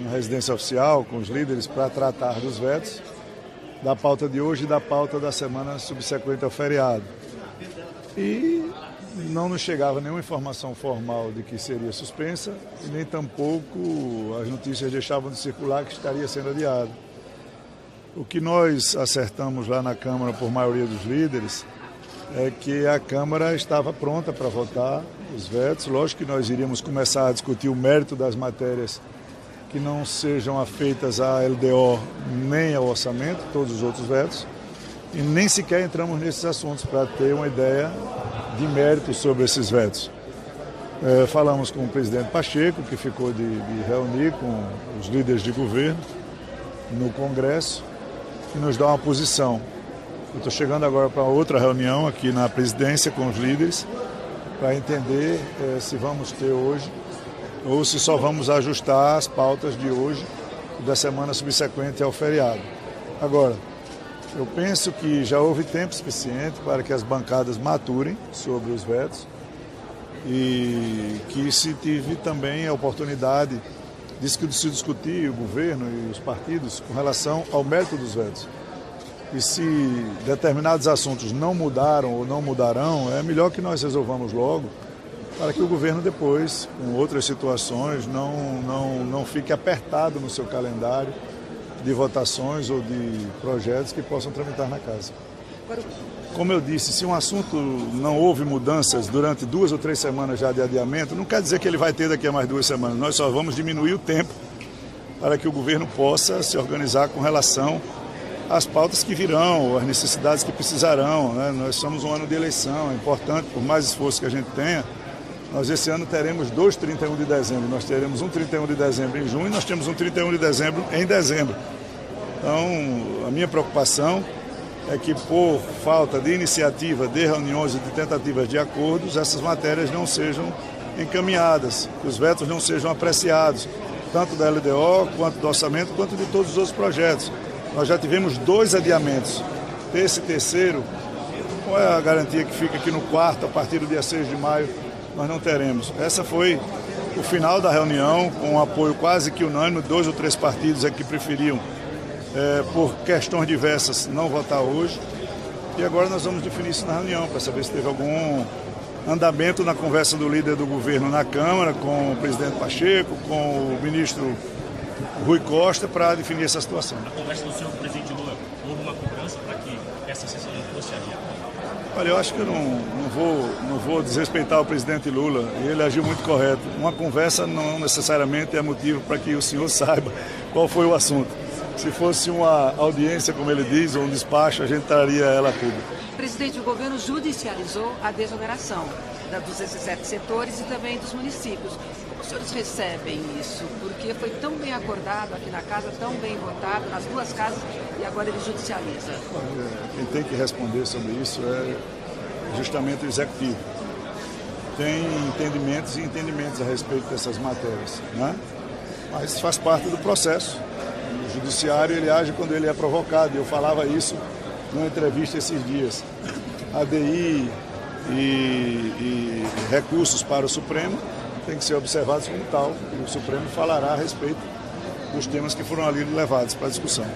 Na residência oficial, com os líderes, para tratar dos vetos, da pauta de hoje e da pauta da semana subsequente ao feriado. E não nos chegava nenhuma informação formal de que seria suspensa e nem tampouco as notícias deixavam de circular que estaria sendo adiado. O que nós acertamos lá na Câmara por maioria dos líderes é que a Câmara estava pronta para votar os vetos. Lógico que nós iríamos começar a discutir o mérito das matérias que não sejam afeitas à LDO nem ao orçamento, todos os outros vetos, e nem sequer entramos nesses assuntos para ter uma ideia de mérito sobre esses vetos. É, falamos com o presidente Pacheco, que ficou de, de reunir com os líderes de governo no Congresso e nos dá uma posição. Eu estou chegando agora para outra reunião aqui na presidência com os líderes para entender é, se vamos ter hoje ou se só vamos ajustar as pautas de hoje e da semana subsequente ao feriado. Agora, eu penso que já houve tempo suficiente para que as bancadas maturem sobre os vetos e que se tive também a oportunidade de se discutir o governo e os partidos com relação ao mérito dos vetos. E se determinados assuntos não mudaram ou não mudarão, é melhor que nós resolvamos logo para que o governo depois, com outras situações, não, não, não fique apertado no seu calendário de votações ou de projetos que possam tramitar na casa. Como eu disse, se um assunto não houve mudanças durante duas ou três semanas já de adiamento, não quer dizer que ele vai ter daqui a mais duas semanas. Nós só vamos diminuir o tempo para que o governo possa se organizar com relação às pautas que virão, às necessidades que precisarão. Né? Nós somos um ano de eleição, é importante, por mais esforço que a gente tenha, nós esse ano teremos dois 31 de dezembro. Nós teremos um 31 de dezembro em junho e nós temos um 31 de dezembro em dezembro. Então, a minha preocupação é que por falta de iniciativa, de reuniões e de tentativas de acordos, essas matérias não sejam encaminhadas, que os vetos não sejam apreciados, tanto da LDO, quanto do orçamento, quanto de todos os outros projetos. Nós já tivemos dois adiamentos. Esse terceiro, qual é a garantia que fica aqui no quarto, a partir do dia 6 de maio, nós não teremos. Essa foi o final da reunião, com um apoio quase que unânime, dois ou três partidos é que preferiam, é, por questões diversas, não votar hoje. E agora nós vamos definir isso na reunião, para saber se teve algum andamento na conversa do líder do governo na Câmara, com o presidente Pacheco, com o ministro Rui Costa, para definir essa situação. Na conversa do senhor presidente Lula, houve uma cobrança para que essa sessão não fosse adiada? Olha, eu acho que eu não, não, vou, não vou desrespeitar o presidente Lula. Ele agiu muito correto. Uma conversa não necessariamente é motivo para que o senhor saiba qual foi o assunto. Se fosse uma audiência, como ele diz, ou um despacho, a gente traria ela a público. Presidente, o governo judicializou a desoneração dos 17 setores e também dos municípios. Como os senhores recebem isso? Porque foi tão bem acordado aqui na casa, tão bem votado nas duas casas e agora ele judicializa. Quem tem que responder sobre isso é justamente o executivo. Tem entendimentos e entendimentos a respeito dessas matérias, né? mas faz parte do processo. O judiciário ele age quando ele é provocado. Eu falava isso numa entrevista esses dias. ADI e, e recursos para o Supremo têm que ser observados como tal. E o Supremo falará a respeito dos temas que foram ali levados para discussão.